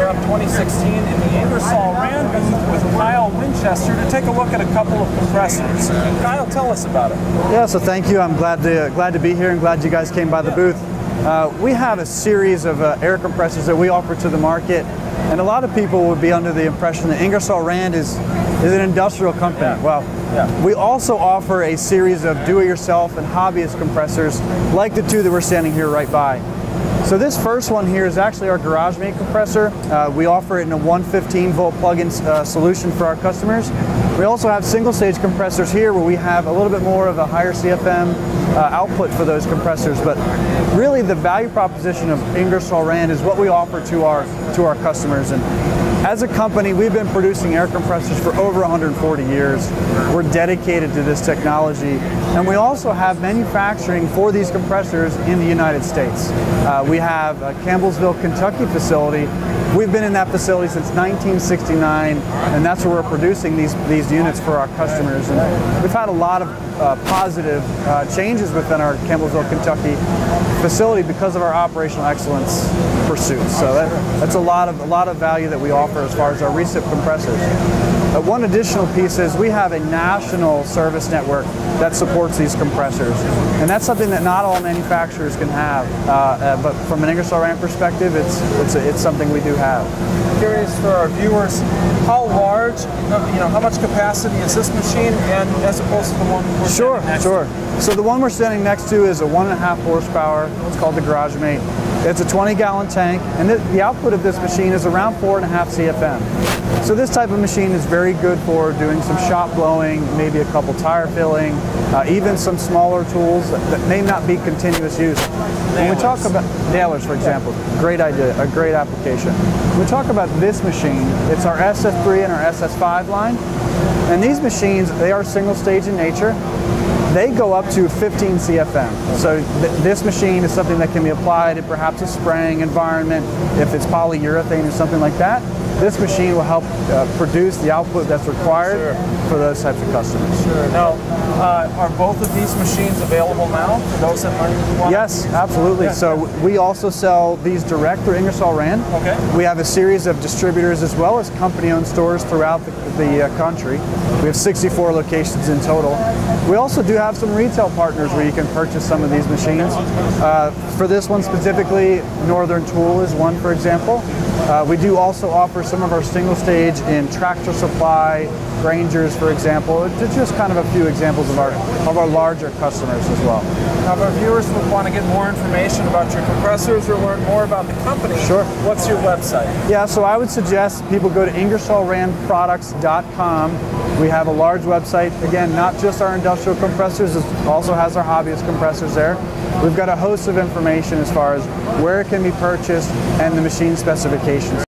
Europe 2016 in the Ingersoll Rand booth with Kyle Winchester to take a look at a couple of compressors. Kyle, tell us about it. Yeah, so thank you. I'm glad to glad to be here and glad you guys came by the booth. Uh, we have a series of uh, air compressors that we offer to the market, and a lot of people would be under the impression that Ingersoll Rand is is an industrial company. Yeah. Well, Yeah. we also offer a series of do-it-yourself and hobbyist compressors, like the two that we're standing here right by. So this first one here is actually our GarageMate compressor. Uh, we offer it in a 115 volt plug-in uh, solution for our customers. We also have single stage compressors here where we have a little bit more of a higher CFM uh, output for those compressors. But really the value proposition of Ingersoll Rand is what we offer to our, to our customers. And as a company, we've been producing air compressors for over 140 years. We're dedicated to this technology. And we also have manufacturing for these compressors in the United States. Uh, we have a Campbellsville, Kentucky facility. We've been in that facility since 1969, and that's where we're producing these, these units for our customers. And we've had a lot of uh, positive uh, changes within our Campbellsville, Kentucky facility because of our operational excellence pursuits. So that, that's a lot of a lot of value that we offer as far as our recip compressors. Uh, one additional piece is we have a national service network that supports these compressors, and that's something that not all manufacturers can have. Uh, uh, but from an Ingersoll Rand perspective, it's it's it's something we do have. Curious for our viewers, how large, uh, you know, how much capacity is this machine, and as opposed to the one we're Sure, sure. So the one we're standing next to is a one and a half horsepower. It's called the GarageMate. It's a 20 gallon tank, and the, the output of this machine is around four and a half CFM. So this type of machine is very good for doing some shop blowing, maybe a couple tire filling, uh, even some smaller tools that, that may not be continuous use. When we talk about nailers, for example, great idea, a great application. When we talk about this machine, it's our SS3 and our SS5 line. And these machines, they are single stage in nature. They go up to 15 CFM. So th this machine is something that can be applied in perhaps a spraying environment, if it's polyurethane or something like that. This machine will help uh, produce the output that's required Sure. for those types of customers. Sure. Now, uh, are both of these machines available now for those that might? Yes, absolutely. So we also sell these direct through Ingersoll Rand. Okay. We have a series of distributors as well as company-owned stores throughout the, the uh, country. We have 64 locations in total. We also do have some retail partners where you can purchase some of these machines. Uh, for this one specifically, Northern Tool is one, for example. Uh, we do also offer some of our single stage in Tractor Supply, Graingers, for example. It's just kind of a few examples of our of our larger customers as well. Now, if our viewers would want to get more information about your compressors or learn more about the company, Sure. what's your website? Yeah, so I would suggest people go to IngersollRandProducts.com. We have a large website. Again, not just our industrial compressors, it also has our hobbyist compressors there. We've got a host of information as far as where it can be purchased and the machine specifications expectations.